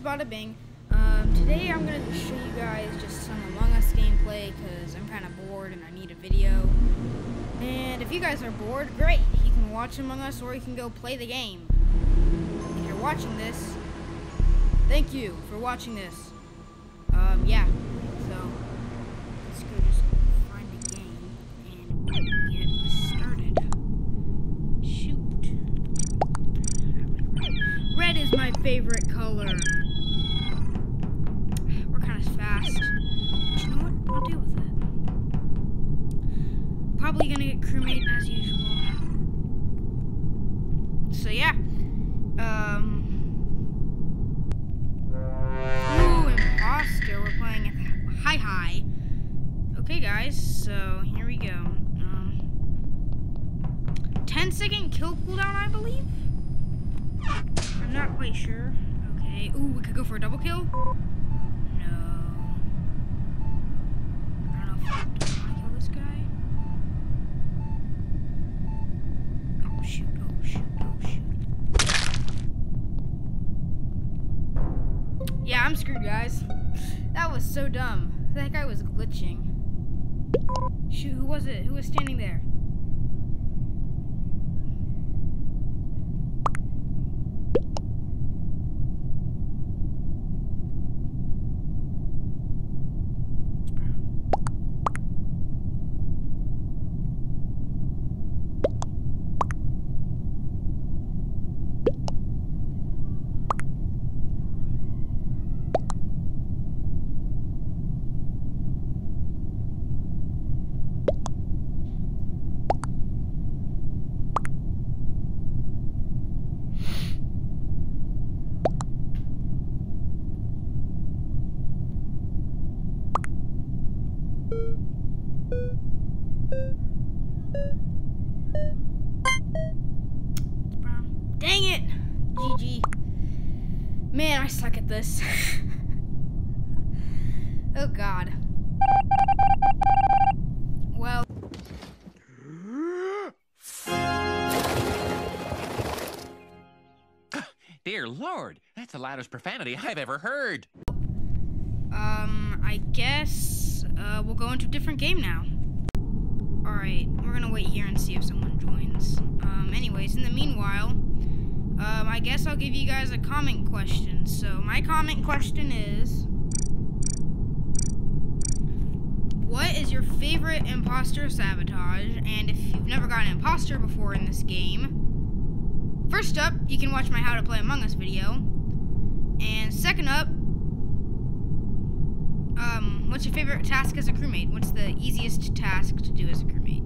Bada Bing. Um, today I'm going to show you guys just some Among Us gameplay because I'm kind of bored and I need a video. And if you guys are bored, great. You can watch Among Us or you can go play the game. If you're watching this, thank you for watching this. Um, yeah. So, let's go just find the game and get started. Shoot. Red is my favorite color. Of fast. But you know what? I'll deal with it. Probably gonna get crewmate as usual. So yeah. Um. Ooh. We're playing at high high. Okay, guys. So here we go. Um. 10 second kill cooldown, I believe. I'm not quite sure. Okay. Ooh, we could go for a double kill. Guys. That was so dumb. That guy was glitching. Shoot! Who was it? Who was standing there? It's brown. It's brown. Dang it! GG. Man, I suck at this. oh god. Well, Dear Lord, that's the loudest profanity I've ever heard. um, I guess uh, we'll go into a different game now. We're gonna wait here and see if someone joins. Um, anyways, in the meanwhile, um, I guess I'll give you guys a comment question. So, my comment question is What is your favorite imposter sabotage? And if you've never got an imposter before in this game, first up, you can watch my How to Play Among Us video. And second up, um, what's your favorite task as a crewmate? What's the easiest task to do as a crewmate?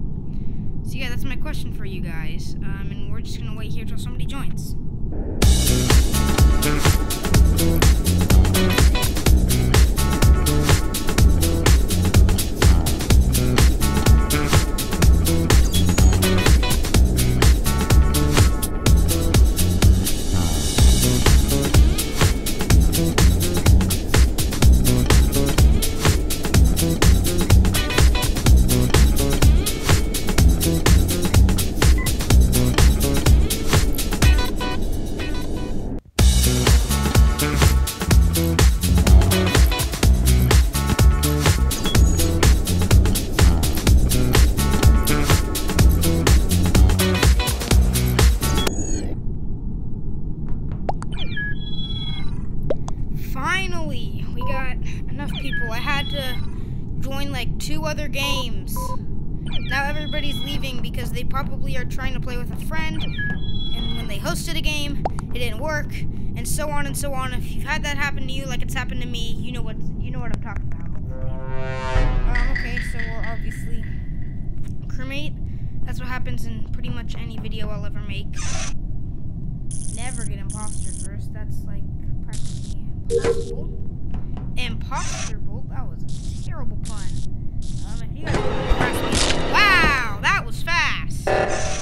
So yeah, that's my question for you guys. Um, and we're just gonna wait here till somebody joins. So on and so on. If you've had that happen to you, like it's happened to me, you know what you know what I'm talking about. Um, okay, so we're obviously crewmate. That's what happens in pretty much any video I'll ever make. Never get imposter first. That's like practically impossible. Imposter bolt? That was a terrible pun. Um, if you guys Wow, that was fast.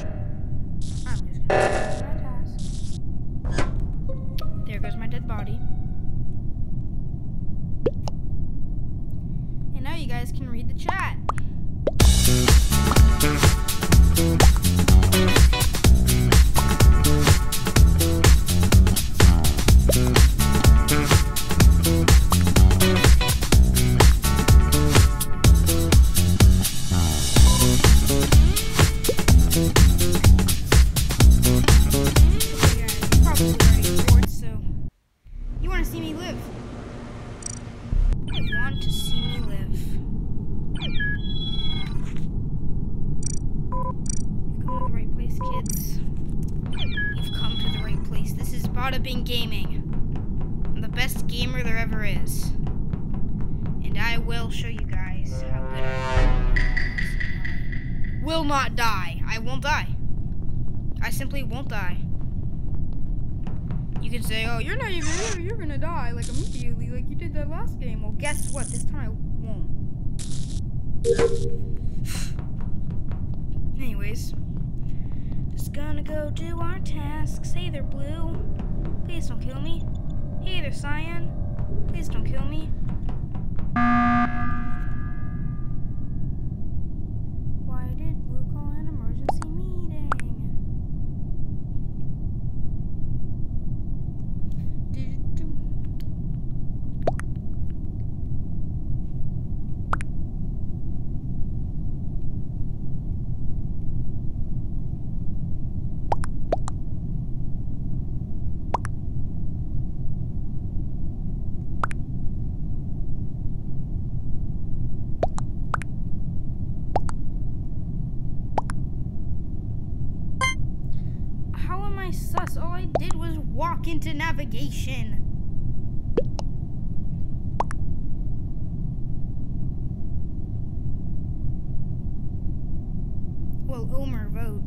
Is Bada Bing Gaming. I'm the best gamer there ever is. And I will show you guys how good I am. Will not die. I won't die. I simply won't die. You can say, oh, you're not even here. You're gonna die like immediately, like you did that last game. Well, guess what? This time I won't. Anyways, just gonna go do our tasks. Hey there, Blue. Please don't kill me. Hey there, Cyan. Please don't kill me. Why did Blue call an emergency meeting? Do-do-do. How am I sus? All I did was walk into navigation. Well, Omer, vote.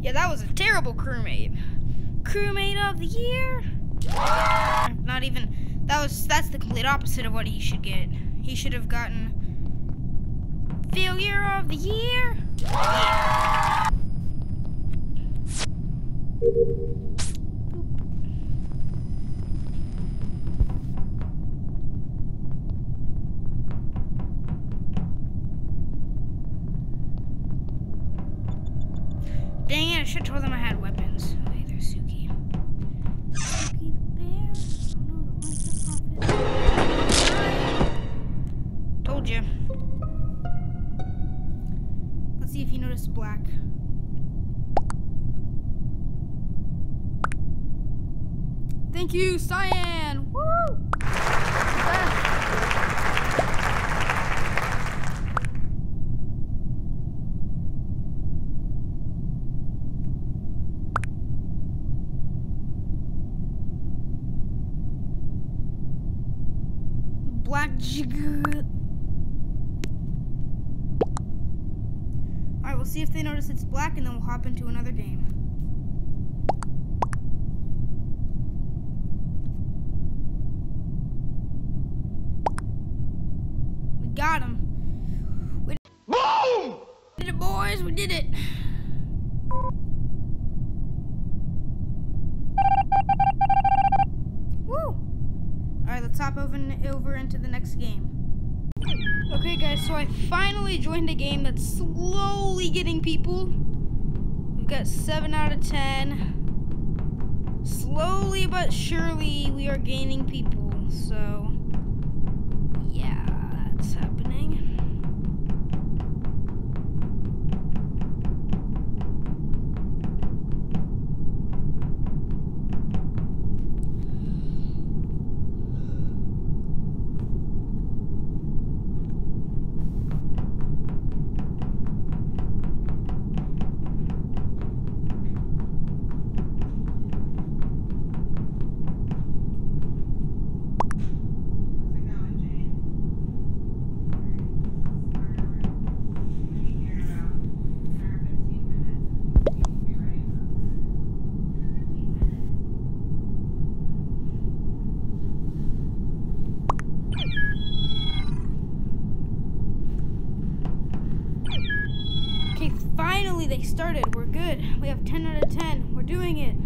Yeah, that was a terrible crewmate. Crewmate of the year? Not even. That was. That's the complete opposite of what he should get. He should have gotten failure of the year. Yeah. Thank you, Cyan! Woo! Black. Alright, we'll see if they notice it's black and then we'll hop into another game. Got him. We Boom! did it, boys. We did it. Woo! Alright, let's hop over, over into the next game. Okay, guys, so I finally joined a game that's slowly getting people. We've got 7 out of 10. Slowly but surely, we are gaining people. So, We're doing it.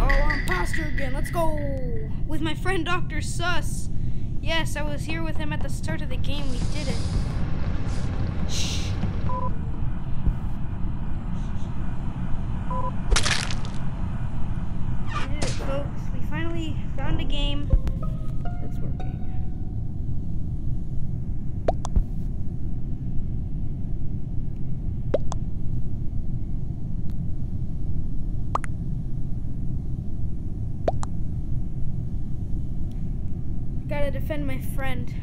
Oh, we're imposter again. Let's go. With my friend Dr. Sus. Yes, I was here with him at the start of the game. We did it. Shh. We did it, folks. We finally found a game that's working. Gotta defend my friend.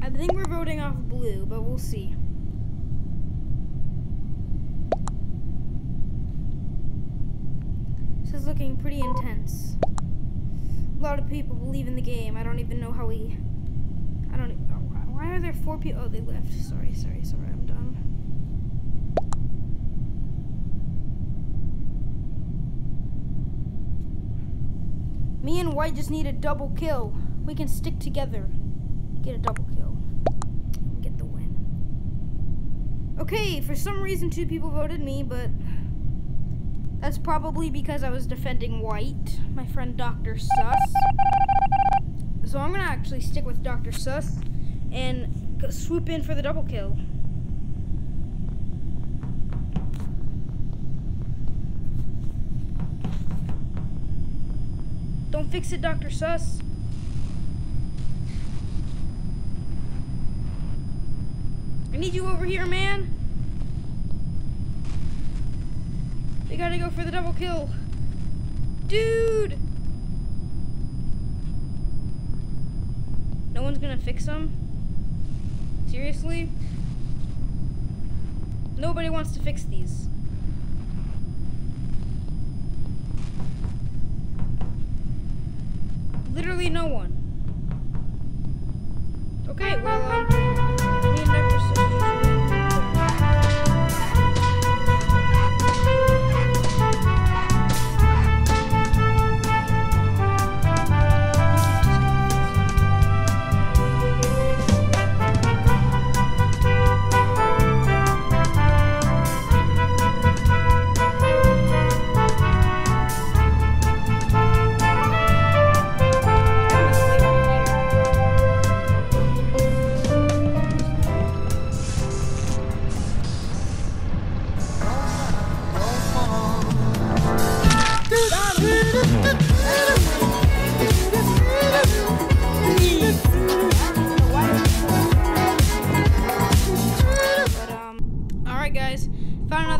I think we're voting off blue, but we'll see. Is looking pretty intense. A lot of people believe in the game. I don't even know how we. I don't. Why are there four people? Oh, they left. Sorry, sorry, sorry. I'm done. Me and White just need a double kill. We can stick together. Get a double kill. Get the win. Okay, for some reason two people voted me, but that's probably because I was defending White, my friend Dr. Sus. So I'm gonna actually stick with Dr. Sus and swoop in for the double kill. Don't fix it, Dr. Sus. I need you over here, man. We gotta go for the double kill. Dude! No one's gonna fix them? Seriously? Nobody wants to fix these. Literally no one. Okay, well, um,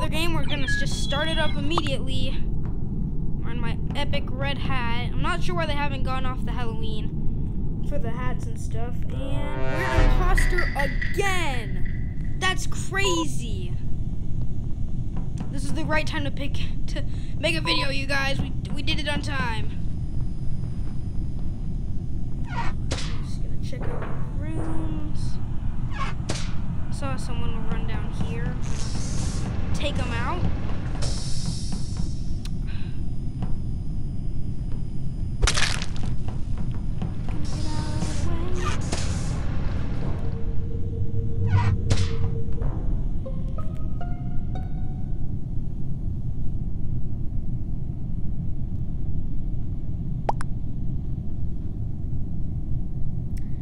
another game. We're gonna just start it up immediately. On my epic red hat. I'm not sure why they haven't gone off the Halloween for the hats and stuff. And we're imposter again. That's crazy. This is the right time to pick to make a video, you guys. We we did it on time. Just gonna check out the rooms. Saw someone run down here. Take them out.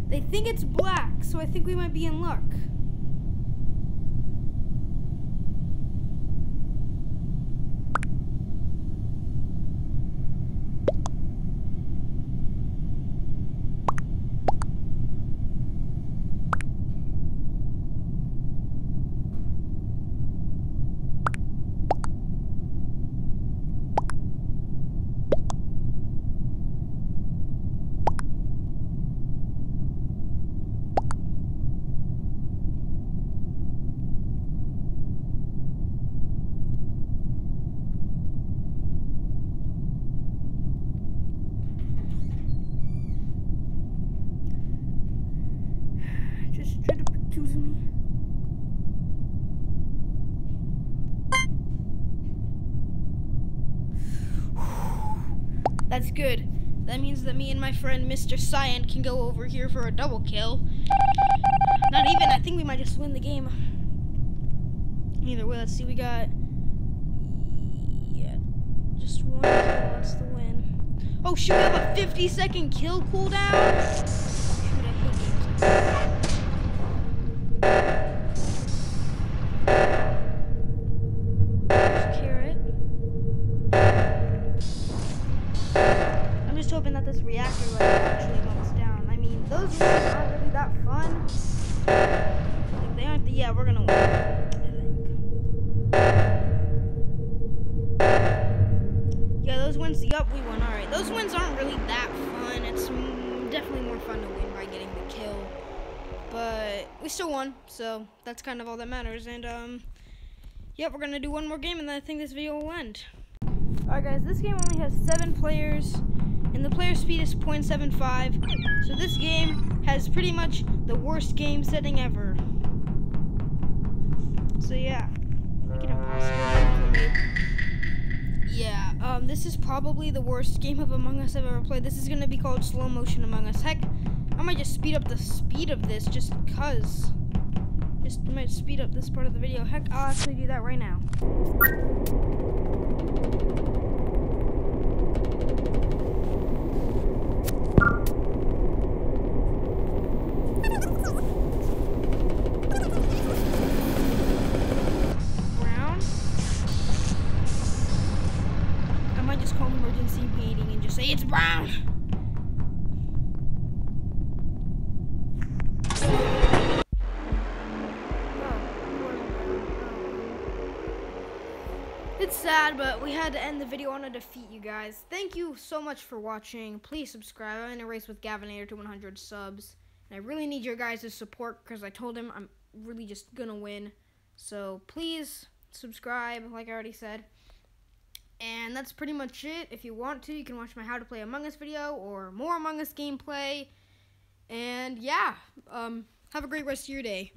They think it's black, so I think we might be in luck. Just try to accuse me. That's good. That means that me and my friend Mr. Cyan can go over here for a double kill. Not even, I think we might just win the game. Either way, let's see, we got. Yeah, just one kill, that's the win. Oh, shoot, we have a 50 second kill cooldown? Shoot, But we still won, so that's kind of all that matters. And um, yeah, we're gonna do one more game, and then I think this video will end. Alright guys, this game only has seven players, and the player speed is 0.75. So this game has pretty much the worst game setting ever. So yeah. Yeah, um, this is probably the worst game of Among Us I've ever played. This is gonna be called Slow Motion Among Us. Heck, might just speed up the speed of this just cause. Just might speed up this part of the video. Heck, I'll actually do that right now. Sad, but we had to end the video on a defeat, you guys. Thank you so much for watching. Please subscribe. I'm in a race with Gavinator to 100 subs. And I really need your guys' support because I told him I'm really just going to win. So please subscribe, like I already said. And that's pretty much it. If you want to, you can watch my How to Play Among Us video or more Among Us gameplay. And yeah, um, have a great rest of your day.